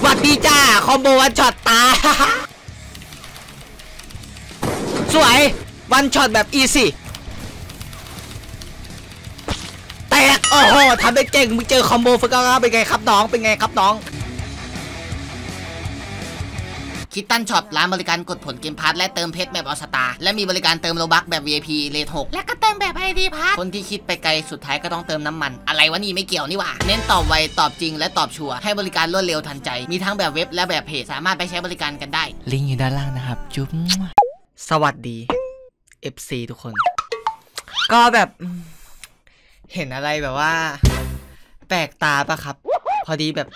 หวัดดีจ้า combo one shot ตาย สวย one shot แบบ easy แตก โอ้โหทำได้เก่ง มึงเจอ combo ฝึกเอาเป็นไงครับน้อง เป็นไงครับน้อง คิดตันช็อปร้านบริการกดผล gamepass และเติมเพชรแบบออสตา และมีบริการเติมโลบักแบบ VIP เลท6และก็เติมแบบ ID พาร์ทคนที่คิดไปไกลสุดท้ายก็ต้องเติมน้ำมัน อะไรวะนี่ไม่เกี่ยวนี่หว่าเน้นตอบไวตอบจริงและตอบชัวร์ให้บริการรวดเร็วทันใจ มีทั้งแบบเว็บและแบบเพจสามารถไปใช้บริการกันได้ ลิงก์อยู่ด้านล่างนะครับ จุ๊บสวัสดี FC ทุกคน ก็แบบอืมเห็นอะไรแบบว่า แปลกตาปะครับ พอดีแบบ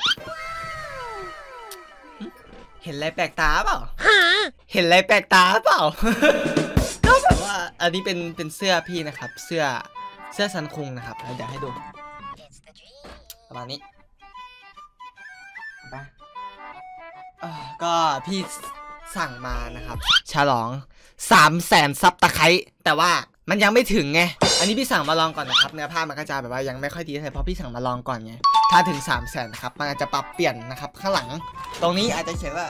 เห็นอะไรแปลกตาเปล่าเห็นอะไรแปลกตาเปล่า ก็แบบว่าอันนี้เป็นเป็นเสื้อพี่นะครับ เสื้อเสื้อซันคุงนะครับเดี๋ยวให้ดูประมาณนี้ไปเอ่อก็พี่สั่งมานะครับ ฉลอง3 0 0แสนซับตะไคร้แต่ว่ามันยังไม่ถึงไง อันนี้พี่สั่งมาลองก่อนนะครับ เนื้อผ้ามันก็จะแบบว่ายังไม่ค่อยดีเท่าไหร่เพราะพี่สั่งมาลองก่อนไง ถ้าถึง 3 0 0แสนนะครับ มันอาจจะปรับเปลี่ยนนะครับ ข้างหลัง ตรงนี้อาจจะเขียนว่า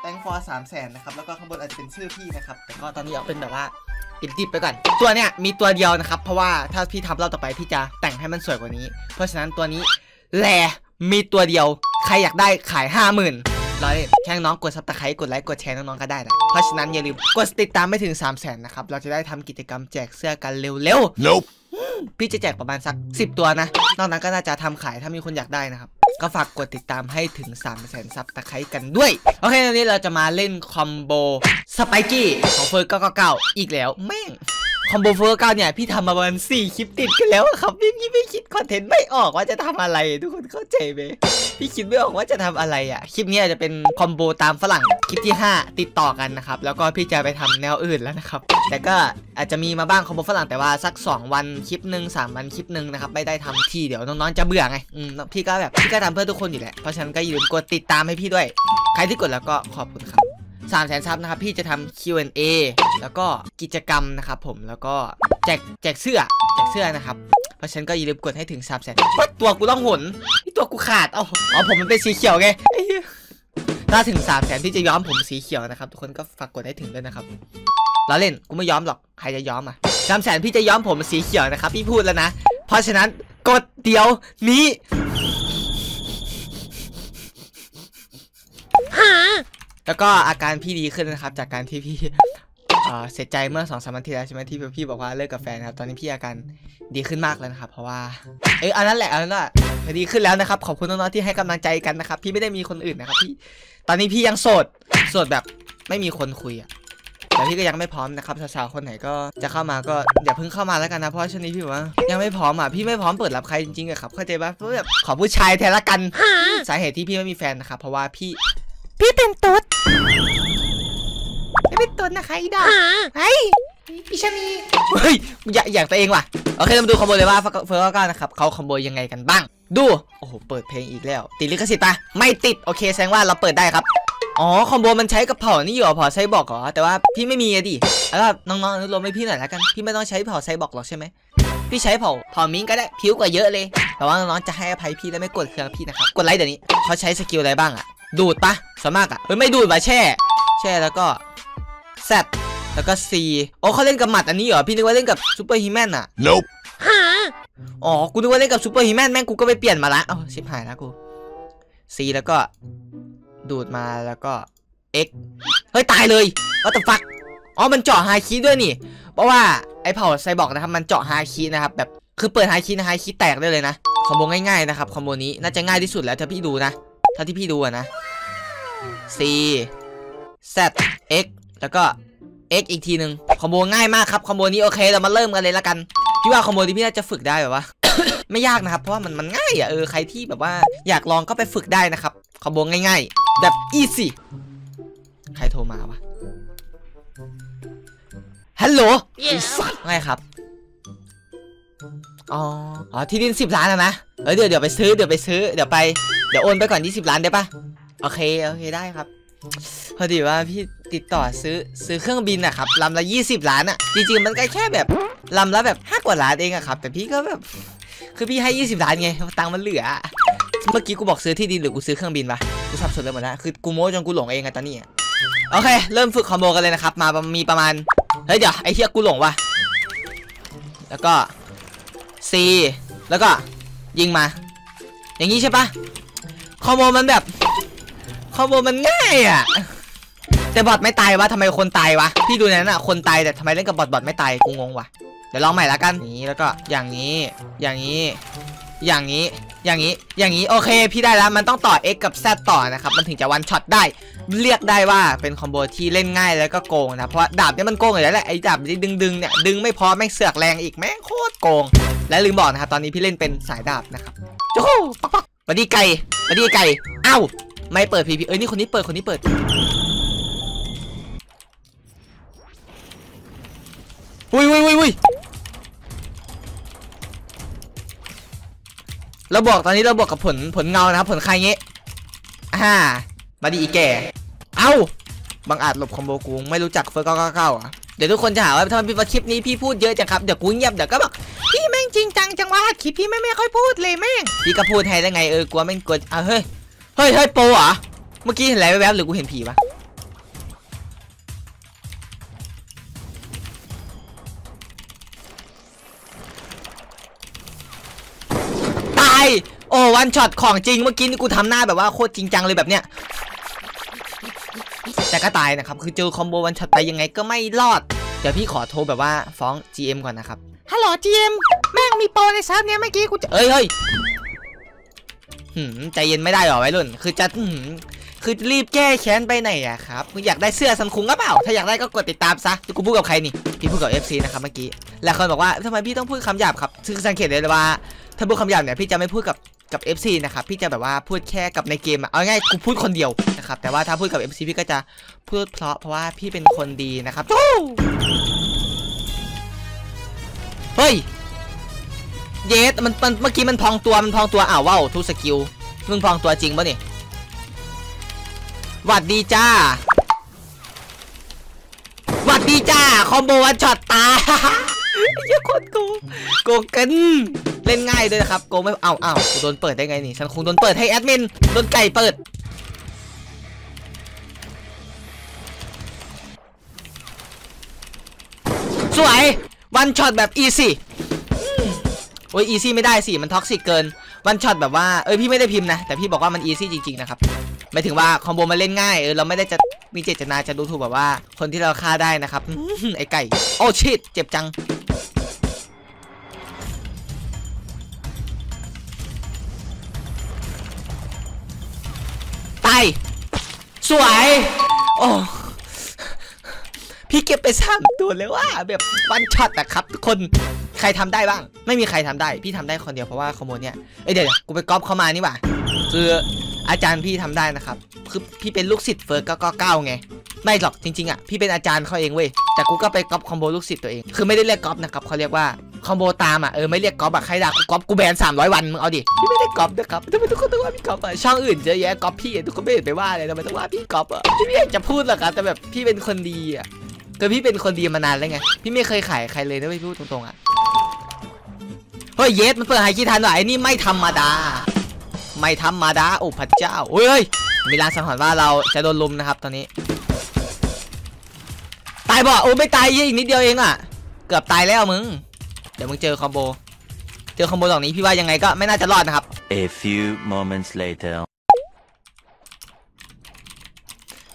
แตงฟอร์สามแสนนะครับ แล้วก็ข้างบนอาจจะเป็นชื่อพี่นะครับ แต่ก็ตอนนี้เอาเป็นแบบว่าปิดิบไปก่อน ตัวเนี้ยมีตัวเดียวนะครับ เพราะว่าถ้าพี่ทำรอบต่อไปพี่จะแต่งให้มันสวยกว่านี้ เพราะฉะนั้นตัวนี้แหละมีตัวเดียว ใครอยากได้ขาย 50,000 ร้อยแค่น้องกด subscribe กดไลค์กดแชร์น้องๆก็ได้นะ เพราะฉะนั้นอย่าลืมกดติดตามไม่ถึง 3 0 0แสนนะครับ เราจะได้ทำกิจกรรมแจกเสื้อกันเร็วๆ Nope. พี่จะแจกประมาณสัก 10 ตัวนะ นอกนั้นก็น่าจะทำขายถ้ามีคนอยากได้นะครับ ก็ฝากกดติดตามให้ถึง 3 0 0 0 0ซับตะไคร้กันด้วย โอเควันนี้เราจะมาเล่น combo spikey ของ First999อีกแล้วแม่ง combo First9 เนี่ย พี่ทำมาประมาณ4คลิปติดกันแล้วอะครับพี่พี่ไม่คิด content ไม่ออกว่าจะทำอะไร ทุกคนเข้าใจไหมพี่คิดไม่ออกว่าจะทำอะไรอะ คลิปนี้จะเป็น combo ตามฝรั่งคลิปที่ 5 ติดต่อกันนะครับ แล้วก็พี่จะไปทำแนวอื่นแล้วนะครับ แต่ก็อาจจะมีมาบ้าง combo ฝรั่งแต่ว่าสัก 2 วันคลิปหนึ่ง3 วันคลิปหนึ่งนะครับ ไม่ได้ทำที่เดี๋ยวน้องๆจะเบื่อไงอืมพี่ก็แบบพี่ก็ทำเพื่อทุกคนอยู่แหละเพราะฉะนั้นก็อย่าลืมกดติดตามให้พี่ด้วย ใครที่กดแล้วก็ขอบคุณครับสามแสนซับนะครับพี่จะทำ Q&A แล้วก็กิจกรรมนะครับผมแล้วก็แจกแจกเสื้อแจกเสื้อนะครับ เพราะฉะนั้นก็อย่าลืมกดให้ถึง3 0 0แสนตัวกูต้องหนนี่ตัวกูขาดเอ้าอ๋อผมมันเป็นสีเขียวไงไอ้เหี้ยถ้าถึง3 0 0แสนที่จะย้อมผมสีเขียวนะครับทุกคนก็ฝากกดให้ถึงด้วยนะครับเราเล่นกูไม่ย้อมหรอกใครจะย้อมอะสามแสนพี่จะย้อมผมสีเขียวนะครับพี่พูดแล้วนะ เพราะฉะนั้นกดเดี๋ยวนี้แล้วก็อาการพี่ดีขึ้นนะครับ จากการที่พี่ เอ่อเสียใจเมื่อสองสามวันที่แล้วใช่ไหมที่พี่บอกว่าเลิกกับแฟนนะครับ ตอนนี้พี่อาการดีขึ้นมากแล้วนะครับ เพราะว่า เอออันนั้นแหละอันนั้นแหละดีขึ้นแล้วนะครับ ขอบคุณน้องๆที่ให้กำลังใจกันนะครับ พี่ไม่ได้มีคนอื่นนะครับพี่ ตอนนี้พี่ยังโสด โสดแบบไม่มีคนคุยอะแต่พี่ก็ยังไม่พร้อมนะครับสาวๆคนไหนก็จะเข้ามาก็อย่าเพิ่งเข้ามาแล้วกันนะเพราะช่วงนี้พี่บอกว่ายังไม่พร้อมอะพี่ไม่พร้อมเปิดรับใครจริงๆอะครับเข้าใจปะเพราะแบบขอผู้ชายแทนละกันสาเหตุที่พี่ไม่มีแฟนนะครับเพราะว่าพี่ พี่เป็นตุ๊ดไม่เป็ นตุ๊ดนะคะอีดอกไอ้พี่ชานีเฮ้ยอยากอยากตัวเองว่ะโอเคเรามาดูคอมโบเลยว่าเฟิร์สก้านะครับเขาคอมโบยังไงกันบ้าง ดูโอ้โหเปิดเพลงอีกแล้ว ติดลิขสิทธิ์ปะไม่ติดโอเคแสดงว่าเราเปิดได้ครับอ๋อคอมโบมันใช้กับเผานี่อยู่เหรอเผาไซบอกเหรอแต่ว่าพี่ไม่มีอะดิแล้วก็น้องๆอนุโลมให้พี่หน่อยละกันพี่ไม่ต้องใช้เผาไซบอกหรอกใช่ไหมพี่ใช้เผาเผามิงก็ได้ผิวกว่าเยอะเลย แต่ว่าน้องๆจะให้อภัยพี่และไม่โกรธเคืองพี่นะครับกดไลค์เดี๋ยวนี้เขาใช้ skill อะไรบ้างอะดูดปะส่วนมากอะเฮ้ยไม่ดูดว่ะแช่ แช่แล้วก็ Z แล้วก็ C โอ้เขาเล่นกับหมัดอันนี้เหรอ พี่นึกว่าเล่นกับ Superhuman อะ Nope. อ๋อ กูนึกว่าเล่นกับ Superhuman แม่งกูก็ไปเปลี่ยนมาละเอ้าชิบหายแล้วกู C แล้วก็ ดูดมาแล้วก็ X เฮ้ย ตายเลย what the fuck อ๋อ มันเจาะฮาคิด้วยนี่ เพราะว่าไอ้เผ่าไซบอร์กนะครับ มันเจาะฮาคินะครับ แบบ คือเปิดฮาคินะฮาคิแตกได้เลยนะ คอมโบง่ายๆนะครับ คอมโบนี้น่าจะง่ายที่สุดแล้วถ้าพี่ดูนะ ถ้าที่พี่ดูอะนะ C Z X แล้วก็ X อีกทีหนึ่งคอมโบง่ายมากครับคอมโบนี้โอเคเรามาเริ่มกันเลยละกันพี่ว่าคอมโบนี้พี่น่าจะฝึกได้แบบว่า ไม่ยากนะครับเพราะว่ามันมันง่ายอะเออใครที่แบบว่าอยากลองก็ไปฝึกได้นะครับคอมโบง่ายๆ แบบ easy ใครโทรมาวะฮัลโหล Yes ไงครับอ๋ออ๋อที่ดินสิบล้านอะนะเออเดี๋ยวเดี๋ยวไปซื้อเดี๋ยวไปซื้อเดี๋ยวไปเดี๋ยวโอนไปก่อนยี่สิบล้านได้ปะโอเคโอเคได้ครับพอดีว่าพี่ ติดต่อซื้อซื้อเครื่องบินอะครับลำละยี่สิบล้านอะจริงๆมันก็แค่แบบลำละแบบห้ากว่าล้านเองอะครับ แต่พี่ก็แบบคือพี่ให้ยี่สิบล้านไงตังค์มันเหลือ เมื่อกี้กูบอกซื้อที่ดินหรือกูซื้อเครื่องบินปะกูสับสนเลยหมดแล้วคือกูโม้จนกูหลงเองอะตอนนี้โอเค เริ่มฝึกคอมโบกันเลยนะครับ มามีประมาณเฮ้ยเดี๋ยวไอ้เทียกูหลงว่ะแล้วก็ C แล้วก็ยิงมา อย่างนี้ใช่ปะคอมโบมันแบบคอมโบมันง่ายอะ แต่บอทไม่ตายวะทำไมคนตายวะ พี่ดูในนั้นอะคนตายแต่ทำไมเล่นกับบอทบอทไม่ตายกูงงว่ะเดี๋ยวลองใหม่ละกันนี้แล้วก็อย่างนี้ อย่างนี้ อย่างนี้ อย่างนี้ อย่างนี้ โอเค พี่ได้แล้วมันต้องต่อ X กับ Z ต่อนะครับ มันถึงจะ one shot ได้ เรียกได้ว่าเป็นคอมโบที่เล่นง่ายแล้วก็โกงนะ เพราะดาบเนี่ยมันโกงอยู่แล้วแหละ ไอ้ดาบที่ดึงดึงเนี่ย ดึงไม่พอแม่งเสือกแรงอีกแม่งโคตรโกง และลืมบอกนะครับ ตอนนี้พี่เล่นเป็นสายดาบนะครับโจ้ปักปักมาดีไก่มาดีไก่ เอ้า ไม่เปิด PVP เอ้ยนี่คนนี้เปิด คนนี้เปิด อุ้ยอุ้ยอุ้ยอุ้ยเราบอกตอนนี้เราบอกกับผลผลเงานะครับผลใครเงี้ยอ่ามาดีอีแก่ เอ้าบางอาจหลบคอมโบกูไม่รู้จักเฟอร์เก้าเก้าเก้าอะเดี๋ยวทุกคนจะหาว่าทำไมพี่ว่าคลิปนี้พี่พูดเยอะจังครับเดี๋ยวกูเงียบเดี๋ยวก็บอกพี่แม่งจริงจังจังวะคลิปพี่ไม่ไม่ค่อยพูดเลยแม่งพี่ก็พูดให้ได้ไงเออกลัวแม่งกลัวอะเฮ้ยเฮ้ยเฮ้ยโปรเหรอเมื่อกี้เห็นอะไรแวบๆหรือกูเห็นผีวะ โอ้ one shot ของจริงเมื่อกี้นี่กูทำหน้าแบบว่าโคตรจริงจังเลยแบบเนี้ยแต่ก็ตายนะครับ คือเจอคอมโบ one shot ไปยังไงก็ไม่รอด เดี๋ยวพี่ขอโทรแบบว่าฟ้อง GM ก่อนนะครับ ฮัลโหล GM แม่งมีโปรในเซิร์ฟเนี้ยเมื่อกี้กูจะเอ้ยเฮ้ยหืมใจเย็นไม่ได้หรอไว้รุ่น คือจะหืมคือรีบแก้แค้นไปไหนอะครับมึงอยากได้เสื้อซัมคุงก็เปล่า ถ้าอยากได้ก็กดติดตามซะกูพูดกับใครนี่ พี่พูดกับ FC นะครับเมื่อกี้ แล้วคนบอกว่าทำไมพี่ต้องพูดคำหยาบครับ คือสังเกตได้เลยว่า ถ้าพูดคำหยาบเนี่ยพี่จะไม่พูดกับ กับ FC นะครับพี่จะแบบว่าพูดแค่กับในเกมเอาง่ายกูพูดคนเดียวนะครับแต่ว่าถ้าพูดกับ FC พี่ก็จะพูดเพราะเพราะว่าพี่เป็นคนดีนะครับเฮ้ยเยสมันมันเมื่อกี้มันพองตัวมันพองตัวอ้าวว้าวทุกสกิลมึงพองตัวจริงปะนี่หวัดดีจ้าหวัดดีจ้าคอมโบวันช็อตตาเฮ้ยอะคนโกงโกงกัน เล่นง่ายด้วยนะครับโกไม่เอาเอากูโดนเปิดได้ไงนี่ฉันคงโดนเปิดให้แอดมินโดนไก่เปิดสวยวันช็อตแบบอีซี่โอ้ยอีซี่ไม่ได้สิมันท็อกซิกเกินวันช็อตแบบว่าเอ้ยพี่ไม่ได้พิมพ์นะแต่พี่บอกว่ามันอีซี่จริงๆนะครับหมายถึงว่าคอมโบมันเล่นง่ายเออเราไม่ได้จะมีเจตนาจะดูถูกแบบว่า คนที่เราฆ่าได้นะครับไอ้ไก่ โอ้ชิตเจ็บจัง สวย โอ้พี่เก็บไปสามตัวเลยว่าแบบวันช็อตนะครับ ทุกคนใครทำได้บ้าง ไม่มีใครทำได้ พี่ทำได้คนเดียวเพราะว่าขโมยเนี่ยเอ้ยเดี๋ยวกูไปก๊อปเข้ามานี่หว่าคืออาจารย์พี่ทำได้นะครับคือพี่เป็นลูกศิษย์เฟิร์สก็ก็เก้าไงไม่หรอกจริงๆอะพี่เป็นอาจารย์เขาเองเว้ยแต่กูก็ไปก๊อปคอมโบลูกศิษย์ตัวเอง คือไม่ได้เรียกก๊อปนะครับเขาเรียกว่า คอมโบตามอะเออไม่เรียกก๊อปอะใครด่ากูก๊อปกูแบน300วันมึงเอาดิพี่ไม่ได้ก๊อปนะครับทำไมทุกคนต้องว่าพี่ก๊อปอะช่องอื่นเยอะแยะก๊อปพี่อะทุกคนไม่เห็นไปว่าเลยทำไมต้องว่าพี่ก๊อปอะพี่ไม่อยากจะพูดหรอกครับแต่แบบพี่เป็นคนดีอะก็พี่เป็นคนดีมานานแล้วไงพี่ไม่เคยขายใครเลยนะไม่พูดตรงๆอะเฮ้ยเยสมันเปิดไฮคีทันหน่อยไอ้นี่ไม่ธรรมดา ไม่ธรรมดาโอ้พระเจ้าเฮ้ยเฮ้ยมีรางสังหรณ์ว่าเราจะโดนลุมนะครับตอนนี้ ตายบ่โอ้ไม่ตายอีกนิดเดียวเองอะเกือบตายแล้วมึง เดี๋ยวมึงเจอคอมโบ เจอคอมโบดอกนี้พี่ว่ายังไงก็ไม่น่าจะรอดนะครับ A few moments later.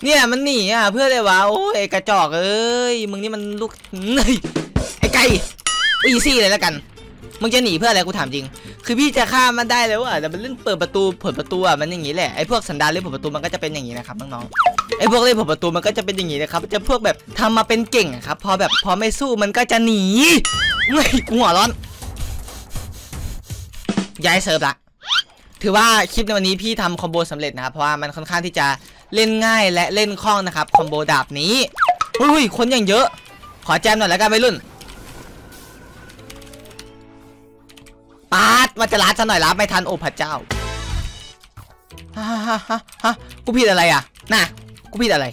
เนี่ยมันหนีอะเพื่ออะไรวะโอ้ยไอ้กระจอกเอ้ยมึงนี่มันลูกเฮ้ยไอ้ไก่ easy เลยแล้วกันมึงจะหนีเพื่ออะไรกูถามจริง คือพี่จะฆ่ามันได้แล้วอะแต่มันเล่นเปิดประตูเปิดประตูอะมันอย่างนี้แหละไอ้พวกสันดานเล่นเปิดประตูมันก็จะเป็นอย่างนี้นะครับน้องๆไอ้พวกเล่นเปิดประตูมันก็จะเป็นอย่างนี้นะครับจะพวกแบบทำมาเป็นเก่งอะครับพอแบบพอไม่สู้มันก็จะหนี เฮ้ยกูหัวร้อนย้ายเซิร์ฟละถือว่าคลิปในวันนี้พี่ทำคอมโบสำเร็จนะครับเพราะว่ามันค่อนข้างที่จะเล่นง่ายและเล่นคล่องนะครับคอมโบดาบนี้อุ้ยคนอย่างเยอะ ขอแจมหน่อยแล้วกันไปรุ่นปาดมาจะรัดซะหน่อยรับไม่ทันโอ้พระเจ้าฮะฮะฮะฮะกูผิดอะไรอะน่ะกูผิดอะไร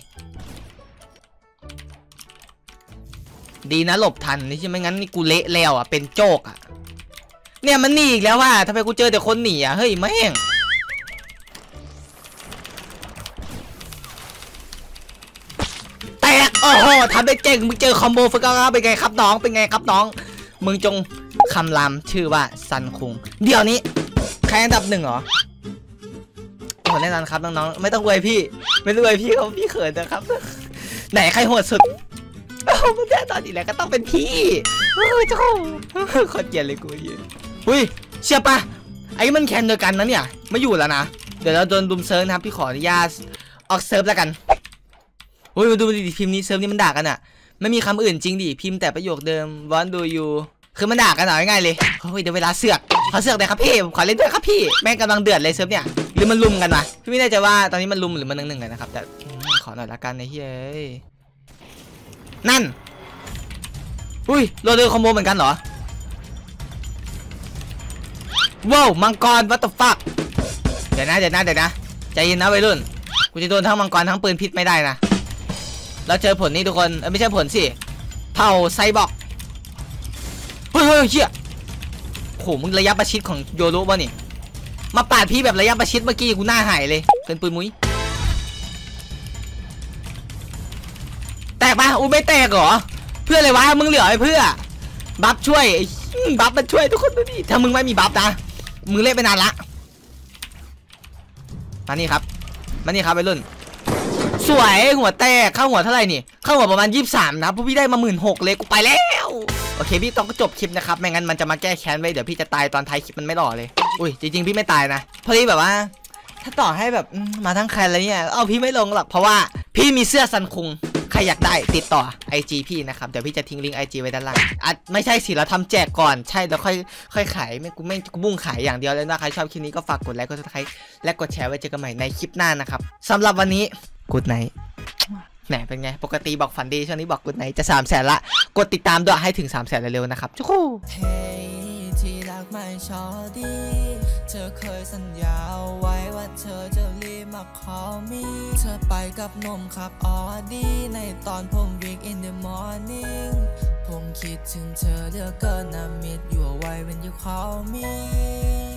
ดีนะหลบทันนี่ใช่ไหมงั้นนี่กูเละแล้วอะเป็นโจกอะเนี่ยมันหนีอีกแล้วว่ะทำไมกูเจอแต่คนหนีอะเฮ้ยแม่งแตกโอ้โหทำได้เจ๋งมึงเจอคอมโบฝึกเอาเป็นไงครับน้องเป็นไงครับน้องมึงจงคำรามชื่อว่าซันคุง เดี๋ยวนี้ใครอันดับหนึ่งเหรอโหดแน่นอนครับน้องๆไม่ต้องอวยพี่ ไม่ต้องอวยพี่เขาพี่เขินนะครับ ไหนใครโหดสุด มันแน่นอนอีกแหล้วก็ต้องเป็นพี่เฮ้ยเจ้าโคตรเกลียดเลยกูยืนอุ้ยเชื่อปะไอ้มันแคนเดียวกันนะเนี่ยไม่อยู่แล้วนะเดี๋ยวเราโดนดุมเซิร์ฟนะครับพี่ขออนุญาตออกเซิร์ฟแล้วกันอุ้ยมาดูดิพิมพ์นี้เซิร์ฟนี้มันด่ากันอะไม่มีคำอื่นจริงดิพิมพ์แต่ประโยคเดิม want do you คือมันด่ากันหน่อยง่ายเลยเฮ้ยเดี๋ยวเวลาเสือกขอเสือกเลยครับพี่ผมขอเล่นด้วยครับพี่แม่งกำลังเดือดเลยเซิร์ฟเนี่ยหรือมันลุมกันวะพี่ไม่แน่ใจว่าตอนนี้มันลุมหรือมันหนึ่งหนึ่งกันนะครับแต่ขอหน่อยละกันไอ้เฮ้ย นั่น อุ้ยโรเดอร์คอมโบเหมือนกันเหรอ ว้าว มังกร what the fuck เดี๋ยวนะ เดี๋ยวนะ เดี๋ยวนะ ใจเย็นนะวัยรุ่น กูจะโดนทั้งมังกรทั้งปืนพิษไม่ได้นะแล้วเจอผลนี่ทุกคน เอ้ยไม่ใช่ผลสิ เผ่าไซบอก เฮ้ยเฮ้ยเฮียโหมึงระยะประชิดของโยรุวะนี่ มาปาดพี่แบบระยะประชิดเมื่อกี้กูหน้าหายเลยเกินปุยมุ้ย กปะอุ้ไม่แตกเหรอ เพื่ออะไรวะ มึงเหลือไว้เพื่อ บัฟช่วยบัฟมันช่วยทุกคนดูดิ ถ้ามึงไม่มีบัฟนะ มึงเล่นไปนานละ มานี่ครับ มานี่ครับไปรุ่น สวยหัวแตกเข้าหัวเท่าไหร่นี่ เข้าหัวประมาณ23นะพวกพี่ได้มาหมื่นหกเลยกูไปแล้วโอเคพี่ต้องก็จบคลิปนะครับไม่งั้นมันจะมาแก้แค้นไว้เดี๋ยวพี่จะตายตอนท้ายคลิปมันไม่หล่อเลยอุ้ยจริงๆพี่ไม่ตายนะเพราะพี่แบบว่า ถ้าต่อให้แบบมาทั้งแคนอะไรเนี่ยเอาพี่ไม่ลงหรอกเพราะว่าพี่มีเสื้อซันคุง รอยากได้ติดต่อ IG พี่นะครับ เดี๋ยวพี่จะทิ้งลิงก์ IG ไว้ด้านล่างอะไม่ใช่สิเราทำแจกก่อนใช่แล้วค่อยค่อยขายไม่กูไม่กูมุ่งขายอย่างเดียวเลยนะใครชอบคลิปนี้ก็ฝากกดไลค์กด subscribe และกดแชร์ไว้เจอกันใหม่ในคลิปหน้านะครับสำหรับวันนี้ good night แหนเป็นไง ปกติบอกฝันดีช่วงนี้บอก good night จะ3 0 0แสนละ กดติดตามด้วยให้ถึง3 0 0แสนเร็วๆนะครับจุ๊ก ที่รักไม่ชอดี เธอเคยสัญญาไว้ว่าเธอจะรีบมาขอมี เธอไปกับนมขับออดีในตอนผม wake in the morning ผมคิดถึงเธอเหลือเกินนะ miss you away when you call me